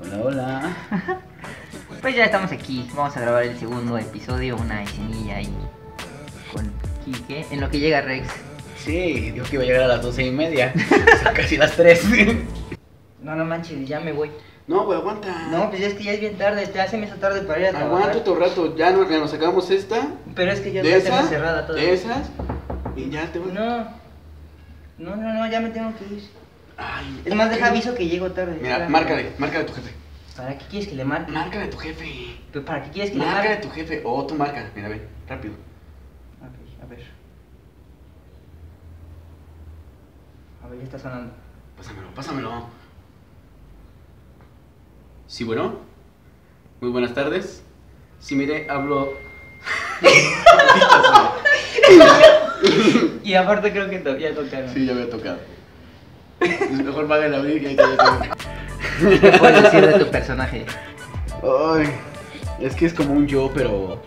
Hola, hola. Pues ya estamos aquí, vamos a grabar el segundo episodio, una escenilla ahí con Kike, en lo que llega Rex. Sí, dijo que iba a llegar a las doce y media. Son casi las tres. No, no manches, ya me voy. No, güey, aguanta. No, pues es que ya es bien tarde, te hace esa tarde para ir a trabajar. Aguanta otro rato. Ya nos, ya nos sacamos esta. Pero es que ya esas. cerrada toda. De esas. Y ya te voy. No, no, no, no, ya me tengo que ir. Ay, Es más, deja aviso que llego tarde. Mira, márcale, márcale a tu jefe. ¿Para qué quieres que le marque? Márcale a tu jefe. ¿Pero ¿Para qué quieres que le Márcale a marque? tu jefe. O tú marca. Mira, ven, rápido. Ok, a ver. A ver, ya está sonando. Pásamelo, pásamelo. Sí, bueno. Muy buenas tardes. Sí, mire, hablo. Y aparte creo que to- ya tocaron. Sí, ya había tocado. Mejor paga el abrir que ahí te ¿Qué puedes decir de tu personaje? Ay, es que es como un yo, pero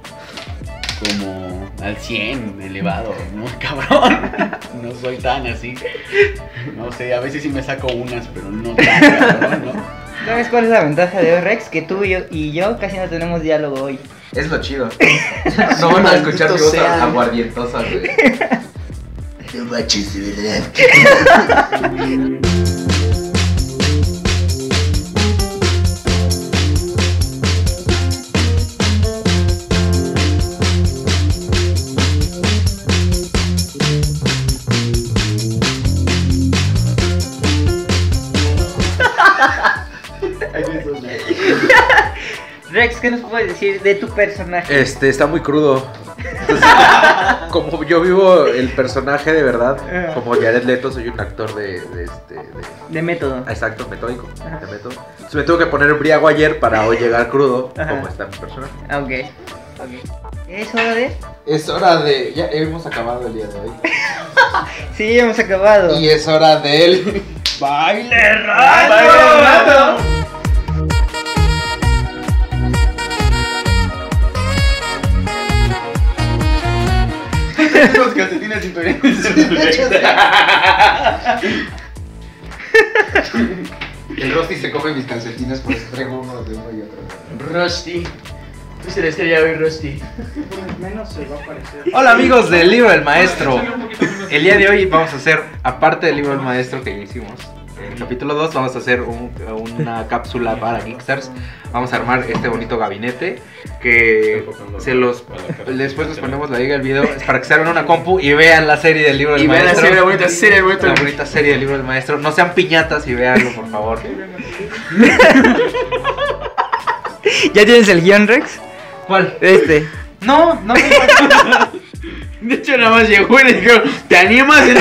como al 100, elevado, ¿no? Cabrón. No soy tan así. No sé, a veces sí me saco unas, pero no tan cabrón, ¿no? ¿Sabes cuál es la ventaja de hoy, Rex? Que tú y yo, y yo casi no tenemos diálogo hoy. Es lo chido. No van a escuchar mi voz aguardientosa, güey. No manches, de verdad. Rex, ¿qué nos puedes decir de tu personaje? Este, está muy crudo. Entonces, como yo vivo el personaje de verdad, como Jared Leto, soy un actor de, de este. de- De método. exacto, metódico. Ajá. De método. Entonces me tuve que poner briago ayer para hoy llegar crudo, Ajá. como está mi personaje. Ah, Ok. ok. ¿Es hora de? Es hora de. Ya hemos acabado el día de hoy. Sí, hemos acabado. Y es hora de él. ¡Baile rato! Los calcetines diferentes. El Rosti se come mis calcetines, por eso traigo uno de uno y otro. Rusty. ¿Tú se le estrella hoy, Rusty? Menos se va a aparecer. Hola amigos del libro del maestro. El día de hoy vamos a hacer, aparte del libro del maestro que ya hicimos, el capítulo 2 vamos a hacer un- una cápsula para Geekstars. Vamos a armar este bonito gabinete que se los después les ponemos la liga del video es para que se armen una compu y vean la serie del libro del Y vean la maestro. serie, la bonita serie del maestro. La bonita serie del libro del maestro. No sean piñatas y véanlo, por favor. ¿Ya tienes el guion, Rex? ¿Cuál? Este. No, no. De hecho, nada más llegó y le dijeron, ¿te animas? Y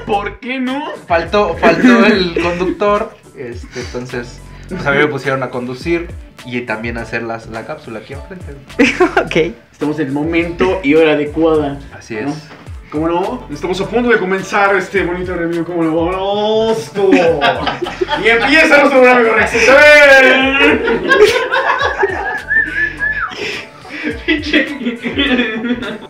¿por qué no? faltó, faltó el conductor. Este, entonces, pues a mí me pusieron a conducir y también a hacer las, la cápsula aquí enfrente. ok. Estamos en el momento y hora adecuada. Así es. ¿no? ¿Cómo no? Estamos a punto de comenzar este bonito review. ¿Cómo no? ¡Vámonos tú! y empieza nuestro programa, amigo Rex. ¡Eh! Pinche-